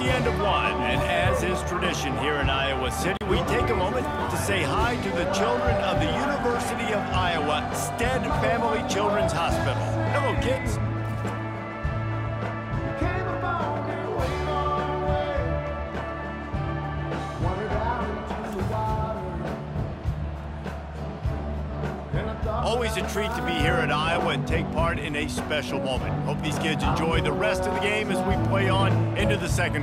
the end of one, and as is tradition here in Iowa City, we take a moment to say hi to the children of the University of Iowa Stead Family Children's Hospital. Hello, kids. Always a treat to be here at Iowa and take part in a special moment. Hope these kids enjoy the rest of the game as we play on into the second.